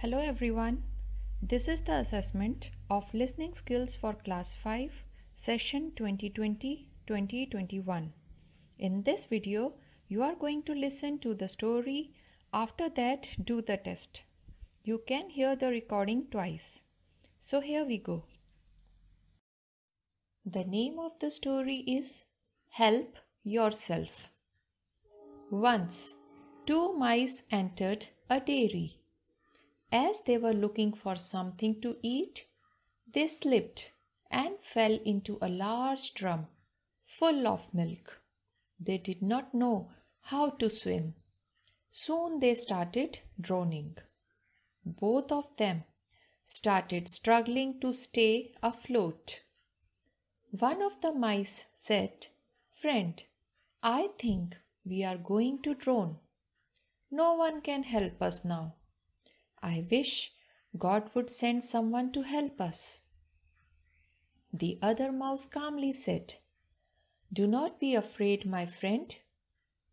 Hello everyone. This is the assessment of listening skills for class 5 session 2020-2021. In this video, you are going to listen to the story. After that, do the test. You can hear the recording twice. So here we go. The name of the story is Help Yourself. Once, two mice entered a dairy. As they were looking for something to eat, they slipped and fell into a large drum full of milk. They did not know how to swim. Soon they started drowning. Both of them started struggling to stay afloat. One of the mice said, Friend, I think we are going to drown. No one can help us now. I wish God would send someone to help us. The other mouse calmly said, Do not be afraid, my friend.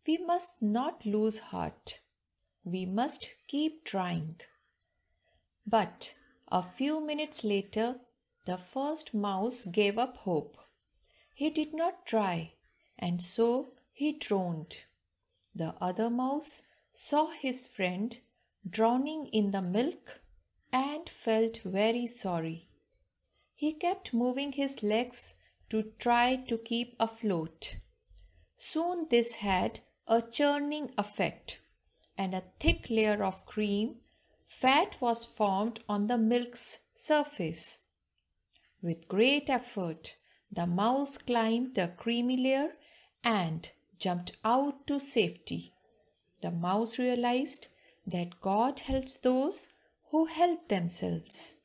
We must not lose heart. We must keep trying. But a few minutes later, the first mouse gave up hope. He did not try, and so he drowned. The other mouse saw his friend drowning in the milk and felt very sorry. He kept moving his legs to try to keep afloat. Soon this had a churning effect, and a thick layer of cream fat was formed on the milk's surface. With great effort, the mouse climbed the creamy layer and jumped out to safety. The mouse realized that God helps those who help themselves.